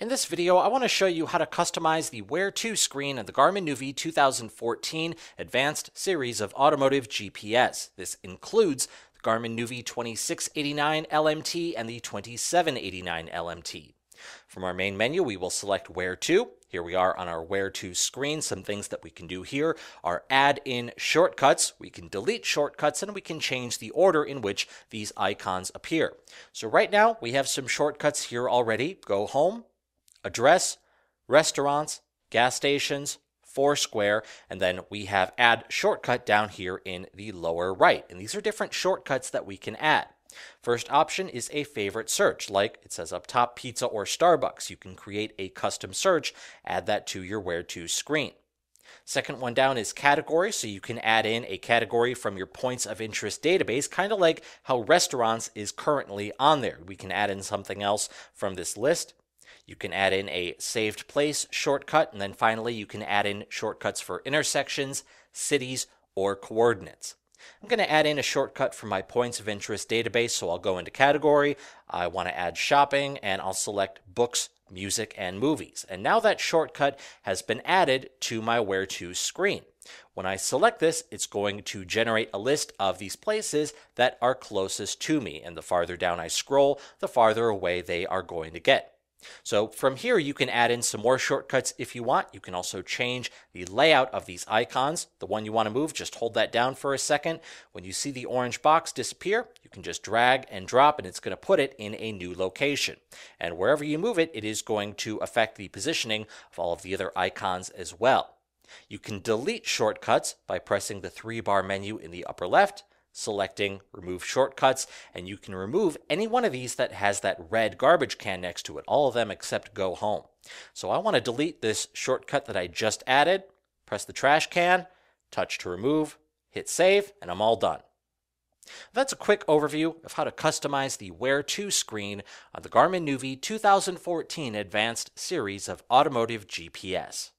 In this video, I want to show you how to customize the Where To screen of the Garmin Nuvi 2014 Advanced Series of Automotive GPS. This includes the Garmin Nuvi 2689 LMT and the 2789 LMT. From our main menu, we will select Where To. Here we are on our Where To screen. Some things that we can do here are add in shortcuts. We can delete shortcuts and we can change the order in which these icons appear. So right now we have some shortcuts here already. Go home, address, restaurants, gas stations, Foursquare, and then we have add shortcut down here in the lower right. And these are different shortcuts that we can add. First option is a favorite search, like it says up top, pizza or Starbucks. You can create a custom search, add that to your Where To screen. Second one down is category, so you can add in a category from your points of interest database, kind of like how restaurants is currently on there. We can add in something else from this list. You can add in a saved place shortcut, and then finally you can add in shortcuts for intersections, cities, or coordinates. I'm going to add in a shortcut for my points of interest database, so I'll go into category, I want to add shopping, and I'll select books, music, and movies. And now that shortcut has been added to my Where To screen. When I select this, it's going to generate a list of these places that are closest to me. And the farther down I scroll, the farther away they are going to get. So from here, you can add in some more shortcuts if you want. You can also change the layout of these icons. The one you want to move, just hold that down for a second. When you see the orange box disappear, you can just drag and drop and it's going to put it in a new location. And wherever you move it, it is going to affect the positioning of all of the other icons as well. You can delete shortcuts by pressing the three bar menu in the upper left selecting remove shortcuts and you can remove any one of these that has that red garbage can next to it all of them except go home so I want to delete this shortcut that I just added press the trash can touch to remove hit save and I'm all done that's a quick overview of how to customize the Where To screen on the Garmin Nuvi 2014 Advanced series of automotive GPS.